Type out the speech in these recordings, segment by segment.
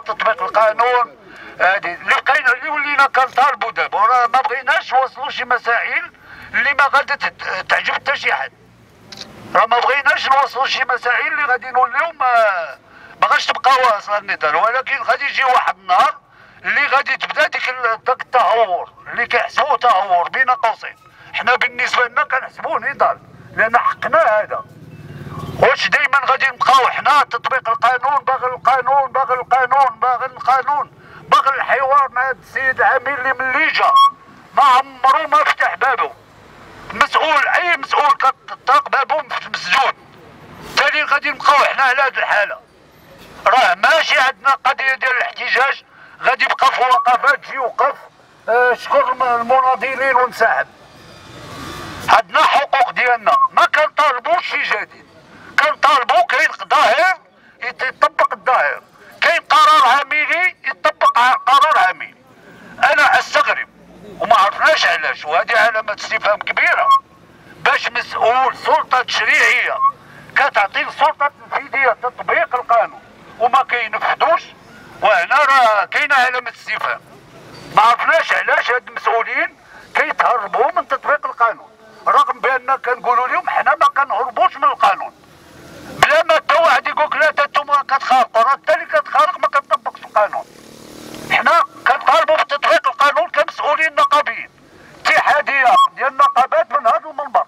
تطبيق القانون. هذه اللي ولينا كنطالبوا دابا ما بغيناش نوصلوا شي مسائل اللي ما غادي تعجب حتى شي حد. راه ما بغيناش نوصلوا شي مسائل اللي غادي نوليو ما ما غاش تبقاو أصلا النضال. ولكن غادي يجي واحد النهار اللي غادي تبدا ديك داك التهور اللي كيحسبوه تهور بين قوسين. حنا بالنسبة لنا كنحسبوه نضال لأن حقنا هذا. واش دائما غادي نبقاو حنا تطبيق القانون باغي القانون باغي القانون. هذا السيد العامل اللي من اللي جا ما عمرو ما فتح بابه. مسؤول أي مسؤول كطاق بابه مسجون تالي غادي نبقاو حنا على هذه الحالة. راه ماشي عندنا قضية ديال الاحتجاج. غادي يبقى في وقفات تجي وقف. آه شكر المناضلين ونسحب عندنا حقوق ديالنا. ما كنطالبوش شي جديد. كنطالبو كاين ظاهر يطبق عرفناش علاش وهذه علامة استفهام كبيرة. باش مسؤول سلطة تشريعيه كتعطي السلطه التنفيذيه تطبيق القانون. وما كينفذوش؟ وهنا راه كاينة علامة استفهام. ما عرفناش علاش هاد المسؤولين كيتهربوا من تطبيق القانون. رغم بان كنقولوا لهم حنا ما كنهربوش من القانون. بلا ما حتى واحد يقول لك لا أنتم كتخالقوا راه انت اللي كتخالق ما كتطبقش القانون. حنا كنطالبوا بتطبيق القانون كمسؤولين نقابيين اتحاديه ديال النقابات من هذا المنبر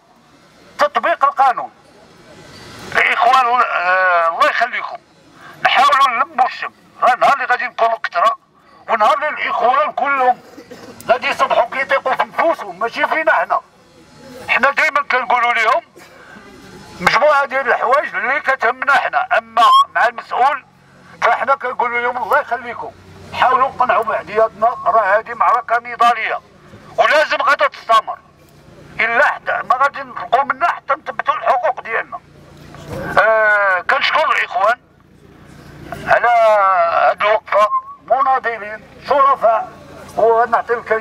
تطبيق القانون الاخوان آه الله يخليكم الشم راه نهار اللي غادي نكونوا كثرة ونهار اللي الإخوان كلهم غادي يصبحوا كيطيقوا في نفوسهم. ماشي فينا حنا. حنا دائما كنقولوا لهم مجموعة ديال الحوايج اللي كتهمنا حنا. أما مع المسؤول فاحنا كنقولوا لهم الله يخليكم. حاولوا نقنعوا بعدياتنا راه هذه معركة نضالية. ولازم غادا تستمر. إلا حتى ما غادي نلقوا منها حتى نثبتوا الحقوق ديالنا آه كنشكر الاخوان على هذه الوقفه مناضلين شرفاء ونعطي الكلمة